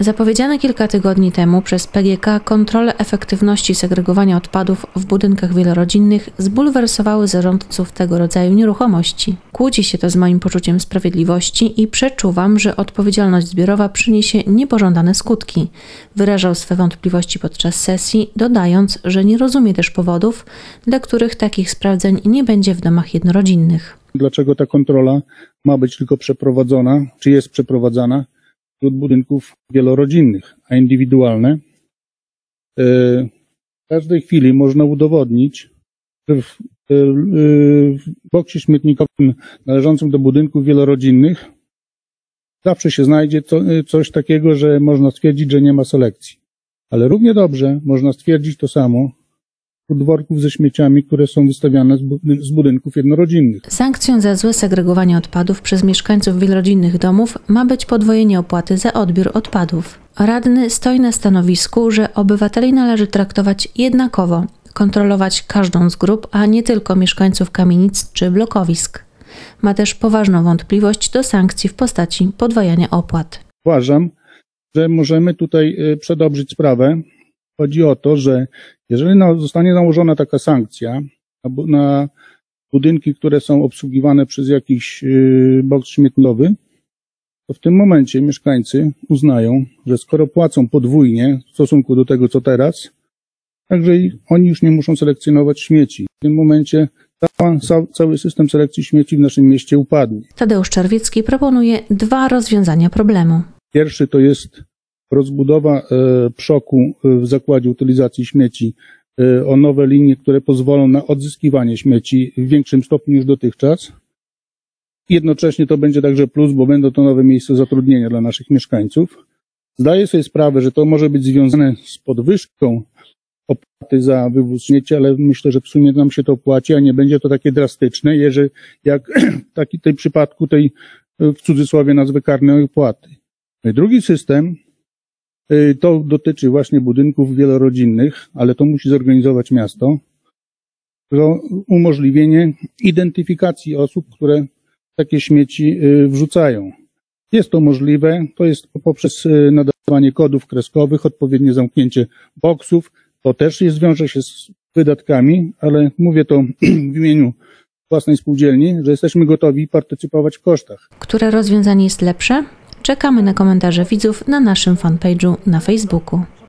Zapowiedziane kilka tygodni temu przez PGK kontrole efektywności segregowania odpadów w budynkach wielorodzinnych zbulwersowały zarządców tego rodzaju nieruchomości. Kłóci się to z moim poczuciem sprawiedliwości i przeczuwam, że odpowiedzialność zbiorowa przyniesie niepożądane skutki. Wyrażał swe wątpliwości podczas sesji, dodając, że nie rozumie też powodów, dla których takich sprawdzeń nie będzie w domach jednorodzinnych. Dlaczego ta kontrola ma być tylko przeprowadzona, czy jest przeprowadzana wśród budynków wielorodzinnych, a indywidualne? E, w każdej chwili można udowodnić, że w, e, w boksie śmietnikowym należącym do budynków wielorodzinnych zawsze się znajdzie to, coś takiego, że można stwierdzić, że nie ma selekcji. Ale równie dobrze można stwierdzić to samo dworków ze śmieciami, które są wystawiane z budynków jednorodzinnych. Sankcją za złe segregowanie odpadów przez mieszkańców wielorodzinnych domów ma być podwojenie opłaty za odbiór odpadów. Radny stoi na stanowisku, że obywateli należy traktować jednakowo, kontrolować każdą z grup, a nie tylko mieszkańców kamienic czy blokowisk. Ma też poważną wątpliwość do sankcji w postaci podwajania opłat. Uważam, że możemy tutaj y, przedobrzyć sprawę. Chodzi o to, że jeżeli zostanie nałożona taka sankcja na budynki, które są obsługiwane przez jakiś y, boks śmietnowy, to w tym momencie mieszkańcy uznają, że skoro płacą podwójnie w stosunku do tego, co teraz, także oni już nie muszą selekcjonować śmieci. W tym momencie cały system selekcji śmieci w naszym mieście upadnie. Tadeusz Czerwiecki proponuje dwa rozwiązania problemu. Pierwszy to jest rozbudowa e, przoku w zakładzie utylizacji śmieci e, o nowe linie, które pozwolą na odzyskiwanie śmieci w większym stopniu niż dotychczas. Jednocześnie to będzie także plus, bo będą to nowe miejsca zatrudnienia dla naszych mieszkańców. Zdaję sobie sprawę, że to może być związane z podwyżką opłaty za wywóz śmieci, ale myślę, że w sumie nam się to opłaci, a nie będzie to takie drastyczne, jeżeli jak w tej przypadku tej w cudzysłowie nazwy karnej opłaty. No drugi system to dotyczy właśnie budynków wielorodzinnych, ale to musi zorganizować miasto. To umożliwienie identyfikacji osób, które takie śmieci y, wrzucają. Jest to możliwe, to jest poprzez y, nadawanie kodów kreskowych, odpowiednie zamknięcie boksów. To też jest, wiąże się z wydatkami, ale mówię to w imieniu własnej spółdzielni, że jesteśmy gotowi partycypować w kosztach. Które rozwiązanie jest lepsze? Czekamy na komentarze widzów na naszym fanpage'u na Facebooku.